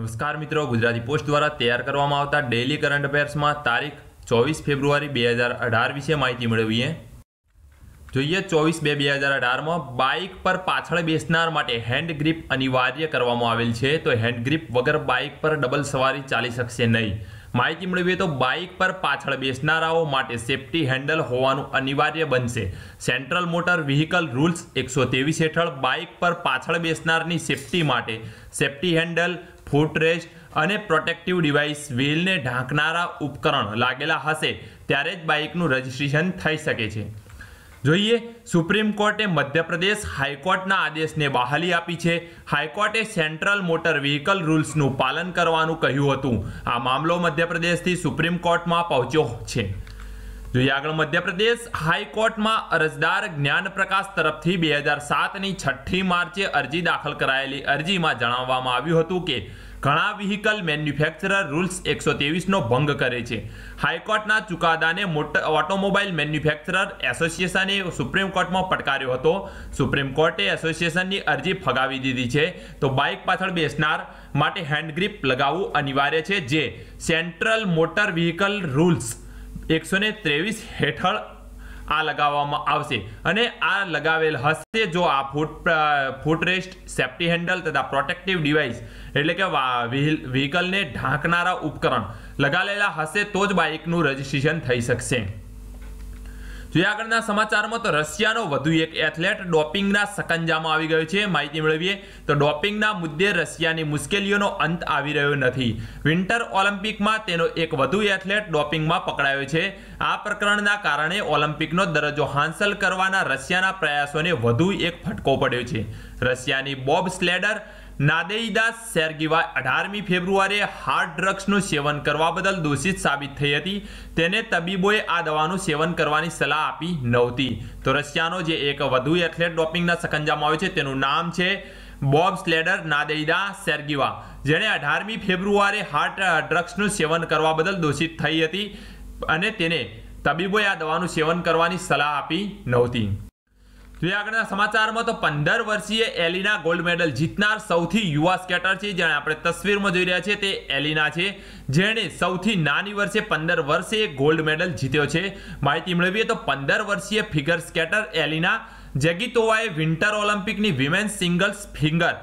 નમસ્કાર મિત્રો, ગુજરાતી પોસ્ટ દ્વારા તૈયાર કરવામાં આવતા ડેઇલી કરંટ અફેર્સમાં તારીખ ચોવીસ ફેબ્રુઆરી બે હજાર અઢાર વિશે માહિતી મેળવીએ. જોઈએ ચોવીસ બે બે હજાર અઢારમાં બાઇક પર પાછળ બેસનાર માટે હેન્ડ ગ્રીપ અનિવાર્ય કરવામાં આવેલ છે. તો હેન્ડ ગ્રીપ વગર બાઇક પર ડબલ સવારી ચાલી શકશે નહીં. માહિતી મેળવીએ તો બાઇક પર પાછળ બેસનારાઓ માટે સેફટી હેન્ડલ હોવાનું અનિવાર્ય બનશે. સેન્ટ્રલ મોટર વ્હીકલ રૂલ્સ એકસો ત્રેવીસ હેઠળ બાઇક પર પાછળ બેસનારની સેફટી માટે સેફટી હેન્ડલ ફૂટ રેસ્ટ અને પ્રોટેક્ટિવ ડિવાઇસ વ્હીલને ઢાંકનારા ઉપકરણ લાગેલા હશે ત્યારે જ બાઇકનું રજિસ્ટ્રેશન થઈ શકે છે. જોઈએ, સુપ્રીમ કોર્ટે મધ્યપ્રદેશ હાઈકોર્ટના આદેશને બહાલી આપી છે. હાઈકોર્ટે સેન્ટ્રલ મોટર વ્હીકલ રૂલ્સનું પાલન કરવાનું કહ્યું હતું. આ મામલો મધ્યપ્રદેશથી સુપ્રીમ કોર્ટમાં પહોંચ્યો છે. જોઈએ આગળ મધ્યપ્રદેશ હાઈકોર્ટમાં અરજદાર જ્ઞાન પ્રકાશ તરફથી બે હજાર સાતની છઠ્ઠી માર્ચે અરજી દાખલ કરાયેલી અરજીમાં જણાવવામાં આવ્યું હતું કે ઘણા વ્હીકલ મેન્યુફેક્ચરર રૂલ્સ એકસો ત્રેવીસનો ભંગ કરે છે. હાઈકોર્ટના ચુકાદાને મોટર ઓટોમોબાઈલ મેન્યુફેક્ચરર એસોસિએશને સુપ્રીમ કોર્ટમાં પડકાર્યો હતો. સુપ્રીમ કોર્ટે એસોસિએશનની અરજી ફગાવી દીધી છે. તો બાઇક પાછળ બેસનાર માટે હેન્ડ ગ્રીપ લગાવવું અનિવાર્ય છે. જે સેન્ટ્રલ મોટર વ્હીકલ રૂલ્સ એકસો ત્રેવીસ હેઠળ આ લગાવવામાં આવશે. અને આ લગાવેલ હશે જો આ foot foot rest safety handle તથા પ્રોટેક્ટિવ ડિવાઇસ એટલે કે વ્હીકલને ઢાંકનારા ઉપકરણ લગાવેલા હશે તો જ બાઇકનું રજિસ્ટ્રેશન થઈ શકશે. જોઈએ આગળના સમાચારમાં તો રશિયાનો વધુ એક એથ્લેટ ડોપિંગના સકંજામાં આવી ગયો છે. માહિતી મેળવીએ તો ડોપિંગના મુદ્દે રશિયાની મુશ્કેલીઓનો અંત આવી રહ્યો નથી. વિન્ટર ઓલિમ્પિકમાં તેનો એક વધુ એથ્લેટ ડોપિંગમાં પકડાયો છે. આ પ્રકરણના કારણે ઓલિમ્પિકનો દરજ્જો હાંસલ કરવાના રશિયાના પ્રયાસોને વધુ એક ફટકો પડ્યો છે. રશિયાની બોબ સ્લેડર નાદેઈદા સેર્ગીવા અઢારમી ફેબ્રુઆરીએ હાર્ડ ડ્રગ્સનું સેવન કરવા બદલ દોષિત સાબિત થઈ હતી. તેને તબીબોએ આ દવાનું સેવન કરવાની સલાહ આપી નહોતી. તો રશિયાનો જે એક વધુ એથ્લેટ ડોપિંગના સકંજામાં આવ્યો છે, તેનું નામ છે બોબ સ્લેડર નાદેઈદા સેર્ગીવા, જેણે અઢારમી ફેબ્રુઆરીએ હાર્ટ ડ્રગ્સનું સેવન કરવા બદલ દોષિત થઈ હતી અને તેને તબીબોએ આ દવાનું સેવન કરવાની સલાહ આપી નહોતી. જોઈએ આગળના સમાચારમાં તો પંદર વર્ષીય એલિના ગોલ્ડ મેડલ જીતનાર સૌથી યુવા સ્કેટર છે જેને આપણે તસવીરમાં જોઈ રહ્યા છીએ, તે એલિના છે. જેણે સૌથી નાની વર્ષે પંદર વર્ષે ગોલ્ડ મેડલ જીત્યો છે. માહિતી મેળવીએ તો પંદર વર્ષીય ફિગર સ્કેટર એલિના જેગીતોવાએ વિન્ટર ઓલિમ્પિકની વિમેન્સ સિંગલ્સ ફિંગર,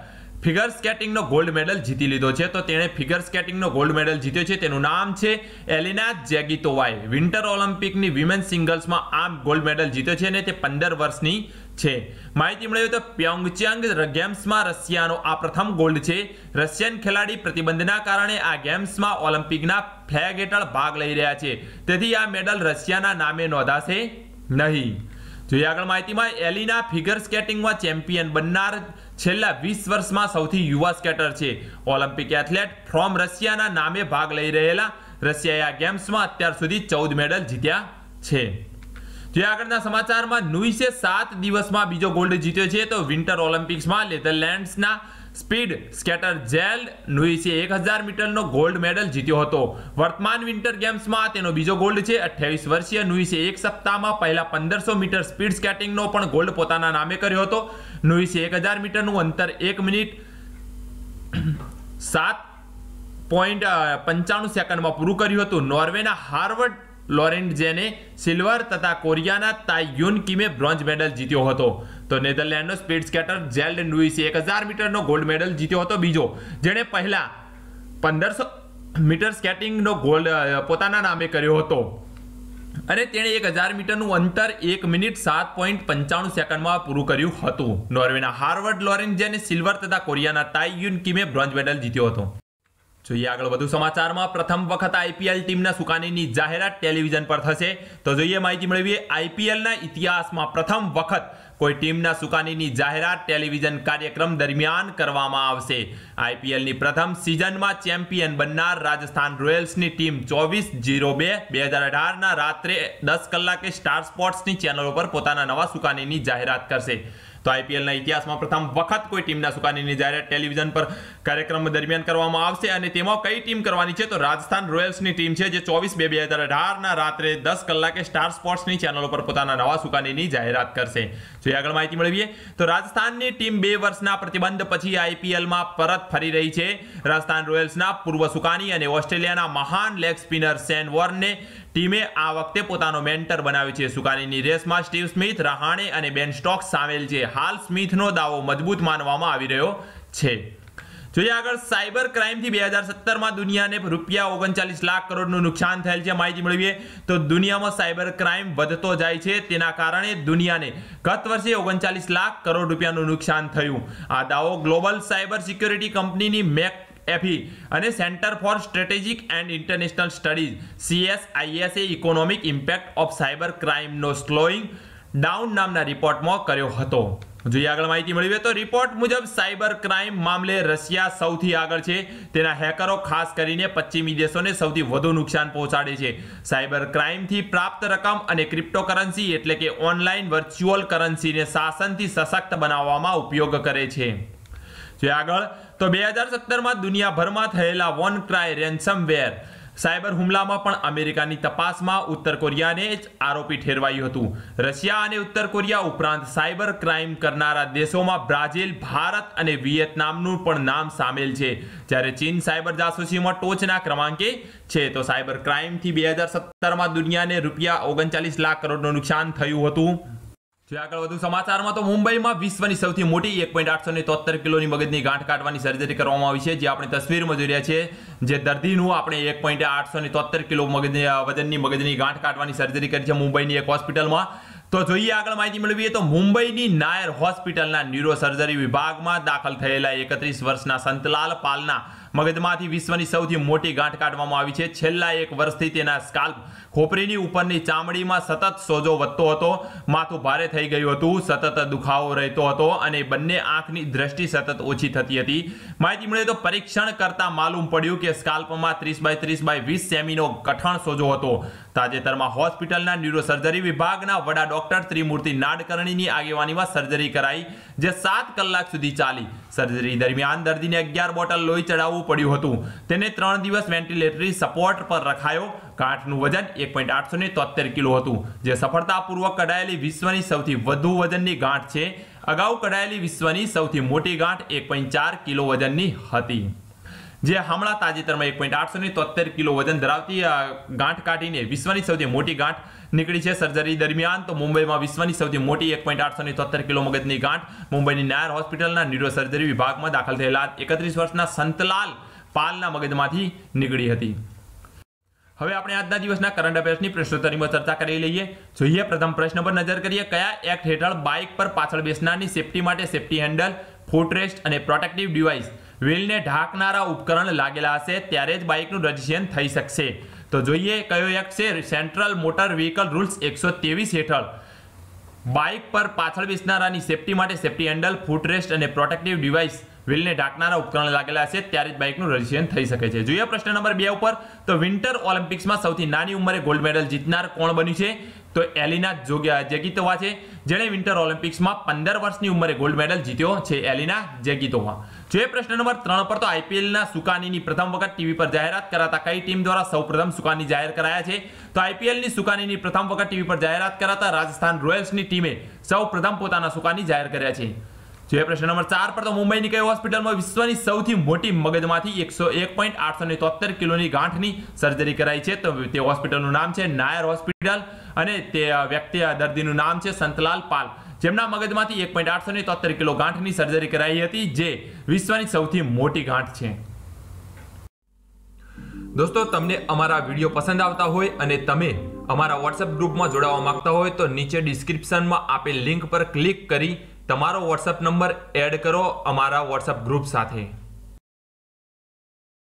ફિગર સ્કેટિંગનો ગોલ્ડ મેડલ જીતી લીધો છે. તો તેણે ફિગર સ્કેટિંગનો ગોલ્ડ મેડલ જીત્યો છે. તેનું નામ છે એલિના જેગીતોવાએ. વિન્ટર ઓલિમ્પિકની વિમેન સિંગલ્સમાં આ ગોલ્ડ મેડલ જીત્યો છે અને તે પંદર વર્ષની છે. માહિતી મળી તો પ્યોંગચાંગ ગેમ્સમાં રશિયાનો આ પ્રથમ ગોલ્ડ છે. રશિયન ખેલાડી પ્રતિબંધના કારણે આ ગેમ્સમાં ઓલિમ્પિકના ફ્લેગ હેઠળ ભાગ લઈ રહ્યા છે. તેથી આ મેડલ રશિયાના નામે નોંધાશે નહીં. જોઈએ આગળ માહિતીમાં એલિના ફિગર સ્કેટિંગમાં ચેમ્પિયન બનનાર છેલ્લા વીસ વર્ષમાં સૌથી યુવા સ્કેટર છે. ઓલિમ્પિક એથ્લેટ ફ્રોમ રશિયાના નામે ભાગ લઈ રહેલા રશિયાએ આ ગેમ્સમાં અત્યાર સુધી ચૌદ મેડલ જીત્યા છે. જે આગળના સમાચારમાં નુઈસે સાત દિવસમાં બીજો ગોલ્ડ જીત્યો છે. તો વિન્ટર ઓલિમ્પિક્સમાં નેધરલેન્ડ્સના સ્પીડ સ્કેટર જેલ નુઈસે એક હજાર મીટરનો ગોલ્ડ મેડલ જીત્યો હતો. વર્તમાન વિન્ટર ગેમ્સમાં તેનો બીજો ગોલ્ડ છે. અઠ્યાવીસ વર્ષીય નુઈસે એક સપ્તાહમાં પહેલા પંદરસો મીટર સ્પીડ સ્કેટિંગનો પણ ગોલ્ડ પોતાના નામે કર્યો હતો. નુઈસે એક હજાર મીટરનું અંતર એક મિનિટ સાત પોઈન્ટ પંચાણું સેકન્ડમાં પૂરું કર્યું હતું. નોર્વેના હાર્વર્ડ લોરેન્ટ જેને સિલ્વર તથા કોરિયાના તાયુન કિમે બ્રોન્ઝ મેડલ જીત્યો હતો. તો નેધરલેન્ડનો સ્પીડ સ્કેટર જેલ્ડ નુઈસે એક હજાર મીટરનો ગોલ્ડ મેડલ જીત્યો હતો બીજો. જેણે પહેલા પંદરસો મીટર સ્કેટિંગનો ગોલ્ડ પોતાના નામે કર્યો હતો. અને તેણે એક હજાર મીટરનું અંતર એક મિનિટ સાત પોઈન્ટ પંચાણું સેકન્ડમાં પૂરું કર્યું હતું. નોર્વેના હાર્વર્ડ લોરેન્ટ જેને સિલ્વર તથા કોરિયાના તાઈયુન કિમે બ્રોન્ઝ મેડલ જીત્યો હતો. જોઈએ આગળ વધુ સમાચારમાં. પ્રથમ વખત આઈપીએલ ટીમના સુકાનીની જાહેરાત ટેલિવિઝન પર થશે. તો જોઈએ માહિતી મેળવીએ. આઈપીએલના ઇતિહાસમાં પ્રથમ વખત કોઈ ટીમના સુકાનીની જાહેરાત ટેલિવિઝન કાર્યક્રમ દરમિયાન કરવામાં આવશે. આઈપીએલની પ્રથમ સિઝનમાં ચેમ્પિયન બનનાર રાજસ્થાન રોયલ્સની ટીમ ચોવીસ જીરો બે બે હજાર અઢારના રાત્રે દસ કલાકે સ્ટાર સ્પોર્ટ્સની ચેનલો પર પોતાના નવા સુકાનીની જાહેરાત કરશે. તો આઈપીએલના ઇતિહાસમાં પ્રથમ વખત કોઈ ટીમના સુકાનીની જાહેરાત ટેલિવિઝન પર કાર્યક્રમ દરમિયાન કરવામાં આવશે અને તેમાં કઈ ટીમ કરવાની છે? તો રાજસ્થાન રોયલ્સની ટીમ છે જે ચોવીસ બે બે હજાર અઢારના રાત્રે દસ કલાકે સ્ટાર સ્પોર્ટ્સની ચેનલ પર પોતાના નવા સુકાનીની જાહેરાત કરશે. જો આગળ માહિતી મેળવીએ. તો રાજસ્થાનની ટીમ બે વર્ષના પ્રતિબંધ પછી આઈપીએલમાં પરત ફરી રહી છે. રાજસ્થાન રોયલ્સના પૂર્વ સુકાની અને ઓસ્ટ્રેલિયાના મહાન લેગ સ્પિનર સેન વોર્નને ટીમે આ વખતે પોતાનો મેન્ટર બનાવ્યો છે. સુકાનીની રેસમાં સ્ટીવ સ્મિથ, રહાણે અને બેન સ્ટોક્સ સામેલ છે. હાલ સ્મિથનો દાવો મજબૂત માનવામાં આવી રહ્યો છે. જોઈએ આગળ સાયબર ક્રાઇમથી બે હજાર સત્તરમાં દુનિયાને રૂપિયા ઓગણચાલીસ લાખ કરોડનું નુકસાન થયેલ છે માહિતી મેળવીએ તો દુનિયામાં સાયબર ક્રાઇમ વધતો જાય છે તેના કારણે દુનિયાને ગત વર્ષે ઓગણચાલીસ લાખ કરોડ રૂપિયાનું નુકસાન થયું. આ દાવો ગ્લોબલ સાયબર સિક્યોરિટી કંપનીની મેક એફી અને centre for strategic and international studies, સીએસઆઈએસએ economic impact of cyber ક્રાઇમનો સ્લોઈંગ ડાઉન નામના રિપોર્ટમાં કર્યો હતો. જોઈએ આગળ માહિતી મળી તો રિપોર્ટ મુજબ સાયબર ક્રાઇમ મામલે રશિયા સૌથી આગળ છે. તેના હેકરો ખાસ કરીને પશ્ચિમી દેશોને સૌથી વધુ નુકસાન પહોંચાડે છે. સાયબર ક્રાઇમથી પ્રાપ્ત રકમ અને ક્રિપ્ટોકરન્સી એટલે કે ઓનલાઈન વર્ચ્યુઅલ કરન્સીને શાસનથી સશક્ત બનાવવામાં ઉપયોગ કરે છે. જે આગળ, તો બે હજાર સત્તરમાં દુનિયાભરમાં થયેલા વન ક્રાય રેન્સમવેર સાયબર હુમલામાં પણ અમેરિકાની તપાસમાં ઉત્તર કોરિયાને જ આરોપી ઠેરવાયું હતું. રશિયા અને ઉત્તર કોરિયા ઉપરાંત સાયબર ક્રાઇમ કરનારા દેશોમાં બ્રાઝિલ, ભારત અને વિયેતનામનું પણ નામ સામેલ છે. જ્યારે ચીન સાયબર જાસૂસીમાં ટોચના ક્રમાંકે છે, તો સાયબર ક્રાઇમથી બે હજાર સત્તરમાં દુનિયાને રૂપિયા ઓગણચાલીસ લાખ કરોડનું નુકસાન થયું હતું. જે આગળ વધુ સમાચારમાં તો મુંબઈમાં વિશ્વની સૌથી મોટી એક પોઈન્ટ આઠસો તોતેર કિલોની મગજની ગાંઠ કાઢવાની સર્જરી કરવામાં આવી છે. જે આપણે તસવીરમાં જોઈ રહ્યા છીએ જે દર્દીનું આપણે એક પોઈન્ટ આઠસો તોતેર કિલો મગજની વજનની મગજની ગાંઠ કાઢવાની સર્જરી કરી છે મુંબઈની એક હોસ્પિટલમાં. તો જોઈએ આગળ માહિતી મેળવીએ તો મુંબઈની નાયર હોસ્પિટલના ન્યુરો સર્જરી વિભાગમાં દાખલ થયેલા એકત્રીસ વર્ષના સંતલાલ પાલના મગજમાંથી વિશ્વની સૌથી મોટી ગાંઠ કાઢવામાં આવી છે. છેલ્લા એક વર્ષથી તેના સ્કાલ્પ ખોપરીની ઉપરની ચામડીમાં સતત સોજો વધતો હતો. માથું ભારે થઈ ગયું હતું, સતત દુખાવો રહેતો હતો અને બંને આંખની દ્રષ્ટિ સતત ઓછી થતી હતી. માહિતી મળે તો પરીક્ષણ કરતા માલુમ પડ્યું કે સ્કાલ્પમાં ત્રીસ બાય ત્રીસ બાય વીસ સેમીનો કઠણ સોજો હતો. તાજેતરમાં હોસ્પિટલના ન્યુરોસર્જરી વિભાગના વડા ડોક્ટર ત્રિમૂર્તિ નાડકર્ણીની આગેવાનીમાં સર્જરી કરાઈ, જે સાત કલાક સુધી ચાલી. સર્જરી દરમિયાન દર્દીને અગિયાર બોટલ લોહી ચડાવવું પડ્યું હતું. તેને ત્રણ દિવસ વેન્ટિલેટરી સપોર્ટ પર રખાયો. કાંઠનું વજન એક પોઈન્ટ આઠસો ને કિલો હતું. જે સફળતાપૂર્વક કઢાયેલી વિશ્વની સૌથી વધુ વજનની ગાંઠ છે. અગાઉ કઢાયેલી વિશ્વની સૌથી મોટી ગાંઠ એક પોઈન્ટ ચાર કિલો વજનની હતી. જે હમણાં તાજેતરમાં એક પોઈન્ટ આઠસો ને તોતેર કિલો વજન ધરાવતી ગાંઠ કાઢીને વિશ્વની સૌથી મોટી ગાંઠ નીકળી છે સર્જરી દરમિયાન. તો મુંબઈમાં વિશ્વની સૌથી મોટી એક પોઈન્ટ આઠસો ને તોતેર કિલો મગજની ગાંઠ મુંબઈની નાયર હોસ્પિટલના ન્યુરો સર્જરી વિભાગમાં દાખલ થયેલા એકત્રીસ વર્ષના સંતલાલ પાલના મગજમાંથી નીકળી હતી. હવે આપણે આજના દિવસના કરંટ અફેર્સની પ્રશ્નોત્તરીમાં ચર્ચા કરી લઈએ. જોઈએ પ્રથમ પ્રશ્ન પર નજર કરીએ. કયા એક્ટ હેઠળ બાઇક પર પાછળ બેસનારની સેફટી માટે સેફટી હેન્ડલ ફૂટરેસ્ટ અને પ્રોટેક્ટિવ ડિવાઇસ વ્હીલને ઢાંકનારા ઉપકરણ લાગેલા હશે ત્યારે જ બાઇકનું રજિસ્ટ્રેશન થઈ શકશે. તો જોઈએ કયો એક્ટ છે સેન્ટ્રલ મોટર વ્હીકલ રૂલ્સ એકસો હેઠળ. બાઇક પર પાછળ બેસનારાની સેફટી માટે સેફટી હેન્ડલ, ફૂટરેસ્ટ અને પ્રોટેક્ટિવ ડિવાઇસ વ્હીલને ઢાંકનારા ઉપકરણ લાગેલા છે ત્યારે જ બાઇકનું રજીસ્ટ્રેશન થઈ શકે છે. જોઈએ પ્રશ્ન નંબર બે ઉપર, તો વિન્ટર ઓલિમ્પિક્સમાં સૌથી નાની ઉંમરે ગોલ્ડ મેડલ જીતનાર કોણ બન્યું છે? તો એલિના જેગીતોવા છે. જેણે વિન્ટર ઓલિમ્પિક્સમાં પંદર વર્ષની ઉંમરે ગોલ્ડ મેડલ જીત્યો છે એલિના જેગીતોવા. જોઈએ પ્રશ્ન નંબર ત્રણ પર તો આઈપીએલના સુકાનીની પ્રથમ વખત ટીવી પર જાહેરાત કરાતા કઈ ટીમ દ્વારા સૌપ્રથમ સુકાની જાહેર કરાયા છે? તો આઈપીએલની સુકાનીની પ્રથમ વખત ટીવી પર જાહેરાત કરાતા રાજસ્થાન રોયલ્સની ટીમે સૌપ્રથમ પોતાના સુકાની જાહેર કર્યા છે. જે પ્રશ્ન નંબર ચાર પર તો મુંબઈની કઈ હોસ્પિટલમાં વિશ્વની સૌથી મોટી મગજમાંથી એકસો એક પોઈન્ટ આઠસો ને તોતેર કિલોની ગાંઠની સર્જરી કરાઈ છે. તો તે હોસ્પિટલનું નામ છે નાયર હોસ્પિટલ અને તે વ્યક્તિ દર્દીનું નામ છે સંતલાલ પાલ. જેમના મગજમાંથી એક પોઈન્ટ આઠસો ને તોતેર કિલો ગાંઠની સર્જરી કરાઈ હતી, જે વિશ્વની સૌથી મોટી ગાંઠ છે. દોસ્તો, તમને અમારા વીડિયો પસંદ આવતા હોય અને તમે અમારા વોટ્સએપ ગ્રુપમાં જોડાવા માંગતા હોય, તો નીચે ડિસ્ક્રિપ્શનમાં આપેલ લિંક પર ક્લિક કરી તમારો વોટ્સઅપ નંબર એડ કરો અમારા વોટ્સઅપ ગ્રુપ સાથે.